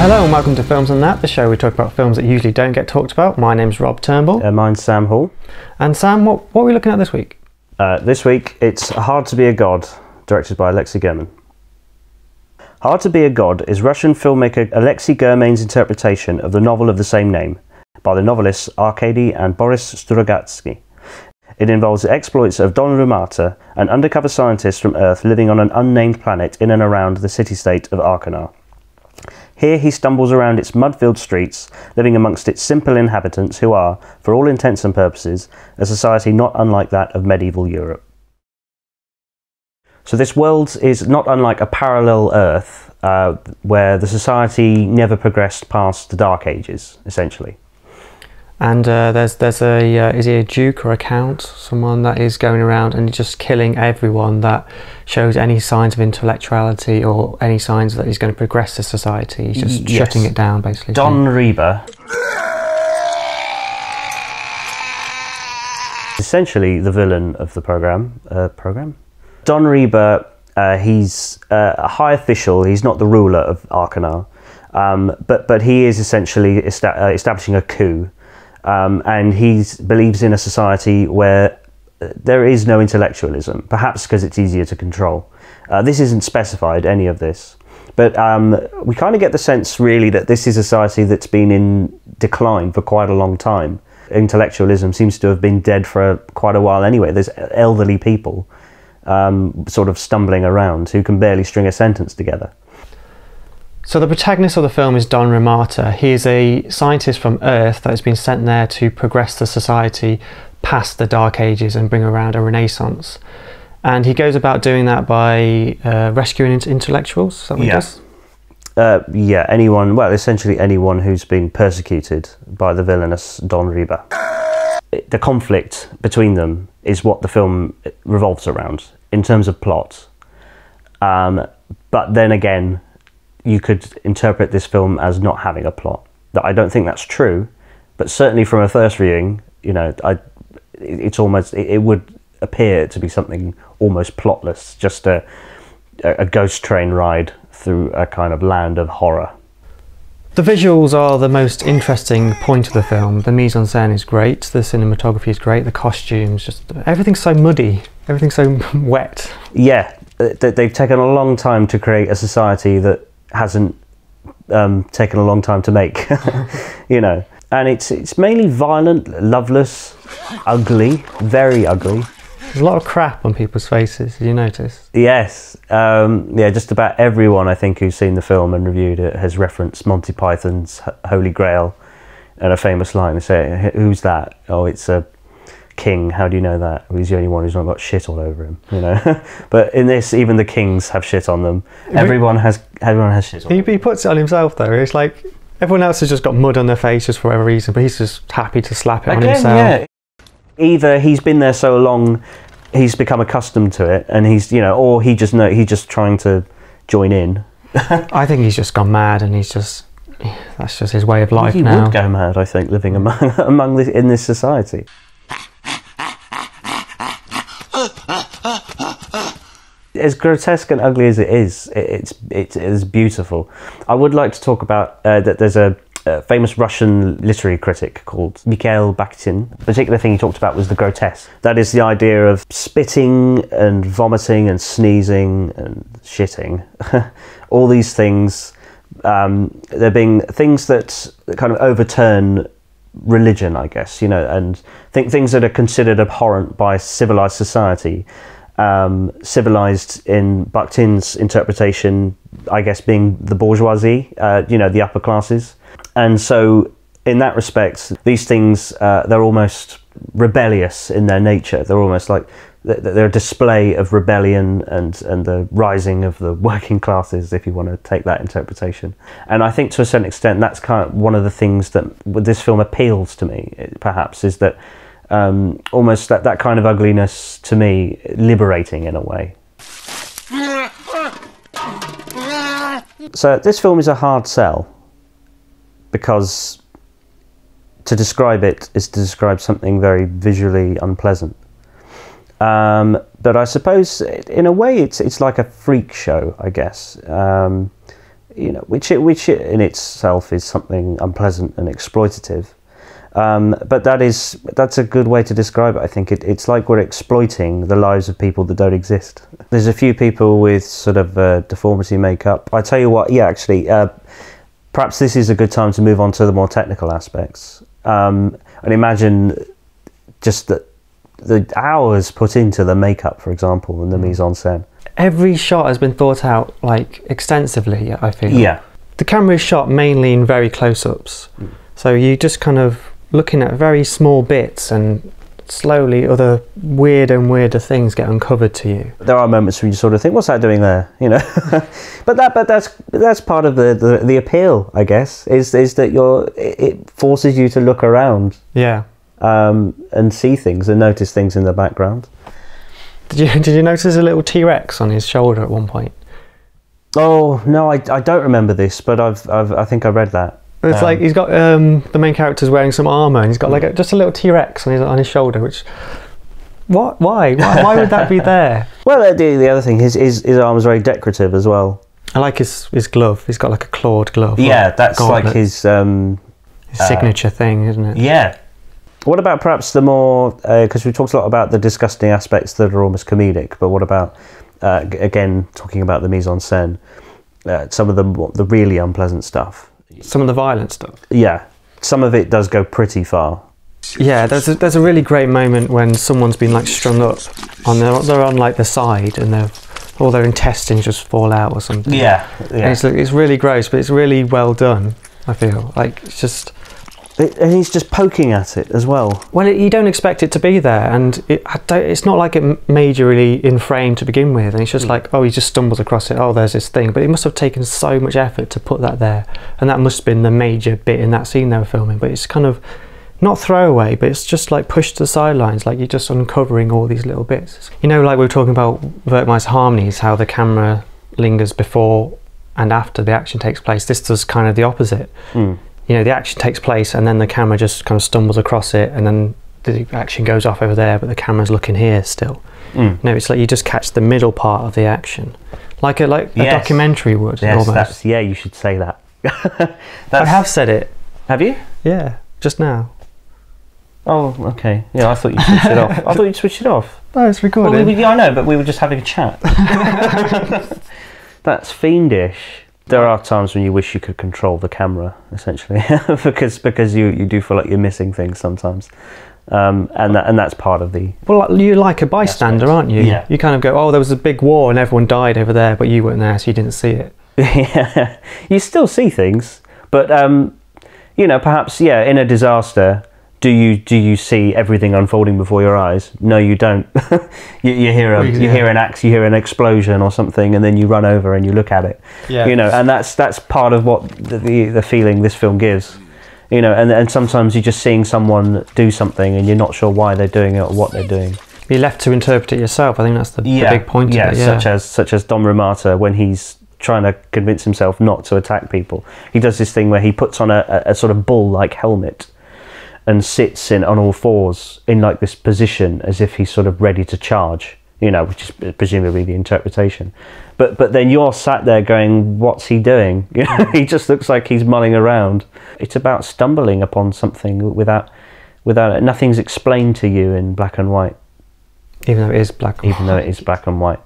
Hello and welcome to Films and That, the show we talk about films that usually don't get talked about. My name's Rob Turnbull. Uh, mine's Sam Hall. And Sam, what, what are we looking at this week? Uh, this week, it's Hard to Be a God, directed by Alexei German. Hard to Be a God is Russian filmmaker Alexei German's interpretation of the novel of the same name by the novelists Arkady and Boris Strugatsky. It involves the exploits of Don Rumata, an undercover scientist from Earth living on an unnamed planet in and around the city-state of Arkanar. Here he stumbles around its mud-filled streets, living amongst its simple inhabitants who are, for all intents and purposes, a society not unlike that of medieval Europe. So this world is not unlike a parallel Earth, uh, where the society never progressed past the Dark Ages, essentially. And uh, there's there's a uh, is he a duke or a count? Someone that is going around and just killing everyone that shows any signs of intellectuality or any signs that he's going to progress the society. He's just Yes. shutting it down, basically. Don Reba. Essentially, the villain of the program. Uh, program. Don Reba. Uh, he's uh, a high official. He's not the ruler of Arkanar, um, but but he is essentially esta- uh, establishing a coup, um, and he believes in a society where uh, there is no intellectualism. Perhaps because it's easier to control. Uh, this isn't specified any of this. But um, we kind of get the sense, really, that this is a society that's been in decline for quite a long time. Intellectualism seems to have been dead for quite a while anyway. There's elderly people um, sort of stumbling around who can barely string a sentence together. So the protagonist of the film is Don Rumata. He is a scientist from Earth that has been sent there to progress the society past the Dark Ages and bring around a renaissance. And he goes about doing that by uh, rescuing intellectuals. Is that what he Yeah. Uh, yeah, anyone, well, essentially anyone who's been persecuted by the villainous Don Reba. The conflict between them is what the film revolves around in terms of plot. Um, but then again, you could interpret this film as not having a plot. That I don't think that's true, but certainly from a first viewing, you know, I, it's almost it, it would appear to be something almost plotless, just a a ghost train ride through a kind of land of horror. The visuals are the most interesting point of the film. The mise en scène is great, the cinematography is great, the costumes, just everything's so muddy, everything's so wet. Yeah, th- th- they've taken a long time to create a society that hasn't um, taken a long time to make, you know. And it's it's mainly violent, loveless, ugly, very ugly. There's a lot of crap on people's faces, did you notice? Yes, um, yeah. Just about everyone I think who's seen the film and reviewed it has referenced Monty Python's Holy Grail and a famous line. They say, "Who's that?" Oh, it's a king. How do you know that? Well, he's the only one who's not got shit all over him. You know. but in this, even the kings have shit on them. Everyone has everyone has shit on He, them. he puts it on himself though, it's like everyone else has just got mud on their faces for whatever reason, but he's just happy to slap it on Again, himself. yeah. Either he's been there so long, he's become accustomed to it, and he's you know, or he just know he's just trying to join in. I think he's just gone mad and he's just that's just his way of life he now. would go mad, I think, living among among this, in this society. As grotesque and ugly as it is, it, it's it is beautiful. I would like to talk about uh, that. There's a, a famous Russian literary critic called Mikhail Bakhtin. The particular thing he talked about was the grotesque. That is the idea of spitting and vomiting and sneezing and shitting. All these things um, there being things that kind of overturn religion, I guess, you know, and think things that are considered abhorrent by civilized society. Um, civilized in Bakhtin's interpretation, I guess, being the bourgeoisie, uh, you know, the upper classes. And so, in that respect, these things, uh, they're almost rebellious in their nature. They're almost like th- th- they're a display of rebellion and, and the rising of the working classes, if you want to take that interpretation. And I think to a certain extent, that's kind of one of the things that this film appeals to me, eh, perhaps, is that um, almost that, that kind of ugliness to me liberating in a way. So this film is a hard sell because to describe it is to describe something very visually unpleasant. Um, but I suppose in a way it's it's like a freak show, I guess. Um, you know, which it, which it in itself is something unpleasant and exploitative. Um, but that is that's a good way to describe it. I think it, it's like we're exploiting the lives of people that don't exist. There's a few people with sort of uh, deformity makeup. I tell you what, yeah, actually, uh, perhaps this is a good time to move on to the more technical aspects. Um, and imagine just the the hours put into the makeup, for example, and the mise en scène. Every shot has been thought out like extensively. I feel. Yeah, The camera is shot mainly in very close-ups, so you just kind of looking at very small bits and slowly other weird and weirder things get uncovered to you. there are moments when you sort of think, "What's that doing there?" You know, but that but that's that's part of the, the, the appeal, I guess, is is that you're it it forces you to look around Yeah. um, and see things and notice things in the background. Did you did you notice a little T Rex on his shoulder at one point? Oh no, I, I don't remember this, but I've, I've I think I read that. It's Um, like he's got um, the main character's wearing some armor, and he's got like a, just a little T Rex on his on his shoulder. Which, what? Why? Why, why would that be there? Well, uh, the, the other thing, his, his his arm is very decorative as well. I like his his glove. He's got like a clawed glove. Yeah, that's like his um, His signature thing, isn't it? Yeah. What about perhaps the more because we talked a lot about the disgusting aspects that are almost comedic, but what about uh, again talking about the mise en scène, uh, some of the the really unpleasant stuff. Some of the violent stuff. Yeah, some of it does go pretty far. Yeah, there's a, there's a really great moment when someone's been like strung up on their they're on like the side and their all their intestines just fall out or something. Yeah, And it's it's really gross, but it's really well done. I feel like it's just It- and he's just poking at it as well. well, it, you don't expect it to be there, and it, it's not like it majorly in frame to begin with, and it's just like oh, he just stumbles across it. Oh, there's this thing, but it must have taken so much effort to put that there, and that must have been the major bit in that scene they were filming. But it's kind of not throwaway, but it's just like pushed to the sidelines, like you're just uncovering all these little bits. You know, like we were talking about Werckmeister Harmonies, how the camera lingers before and after the action takes place. This does kind of the opposite. Mm. You know, the action takes place and then the camera just kind of stumbles across it, and then the action goes off over there, but the camera's looking here still. Mm. No, it's like you just catch the middle part of the action, like a like a documentary would Yes, almost. that's yeah. You should say that. I have said it. Have you? Yeah, just now. Oh, okay. Yeah, I thought you switched it off. I thought you'd switched it off. No, it's Well, recorded. we, yeah, I know, but we were just having a chat. That's fiendish. There are times when you wish you could control the camera, essentially, because because you, you do feel like you're missing things sometimes, um, and that, and that's part of the Well, you're like a bystander, Aspect. aren't you? Yeah. You kind of go, oh, there was a big war and everyone died over there, but you weren't there, so you didn't see it. yeah, you still see things, but um, you know, perhaps yeah, in a disaster, do you do you see everything unfolding before your eyes? No, you don't. you, you hear a you hear an axe, you hear an explosion or something, and then you run over and you look at it. Yeah. You know, and that's that's part of what the the, the feeling this film gives. You know, and and sometimes you're just seeing someone do something and you're not sure why they're doing it or what they're doing. You're left to interpret it yourself. I think that's the, the big point yeah, of it. Yeah. such as such as Don Rumata when he's trying to convince himself not to attack people. He does this thing where he puts on a, a, a sort of bull-like helmet and sits in on all fours in like this position as if he's sort of ready to charge. You know, which is presumably the interpretation. But but then you're sat there going, "What's he doing?" You know, he just looks like he's mulling around. It's about stumbling upon something without without nothing's explained to you in black and white, Even though it is black even though it is black and white.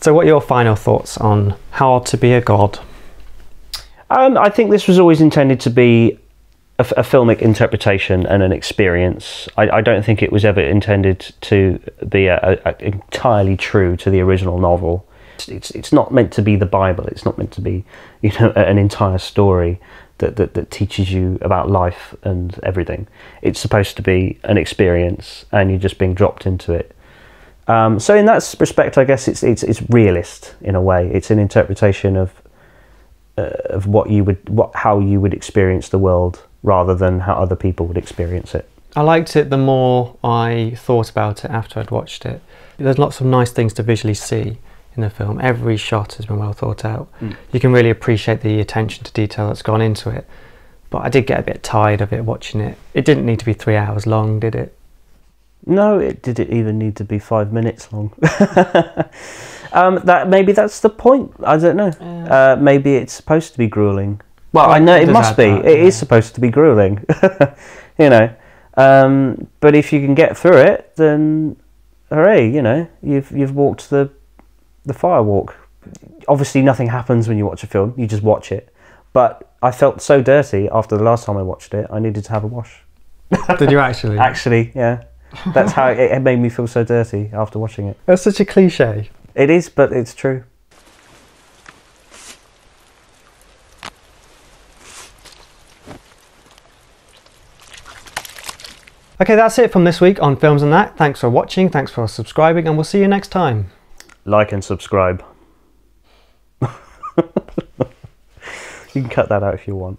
So, what are your final thoughts on Hard to Be a God? Um, I think this was always intended to be a filmic interpretation and an experience. I, I don't think it was ever intended to be a, a, a entirely true to the original novel. It's, it's it's not meant to be the Bible. It's not meant to be you know an entire story that, that, that teaches you about life and everything. It's supposed to be an experience, and you're just being dropped into it. Um, so in that respect, I guess it's it's it's realist in a way. It's an interpretation of of what you would what how you would experience the world rather than how other people would experience it. I liked it the more I thought about it after I'd watched it. There's lots of nice things to visually see in the film. Every shot has been well thought out. You can really appreciate the attention to detail that's gone into it. But I did get a bit tired of it watching it. It didn't need to be three hours long, did it? No, it did it even need to be five minutes long. um, that maybe that's the point. I don't know. Uh, maybe it's supposed to be grueling. Well, I know it it must be. that, It is yeah. supposed to be grueling. you know, um, but if you can get through it, then hooray! You know, you've you've walked the the fire walk. Obviously, nothing happens when you watch a film. You just watch it. But I felt so dirty after the last time I watched it. I needed to have a wash. Did you actually? Actually, yeah. That's how it, it made me feel so dirty after watching it. That's such a cliche. It is, but it's true. Okay, that's it from this week on Films and That. Thanks for watching, thanks for subscribing, and we'll see you next time. Like and subscribe. you can cut that out if you want.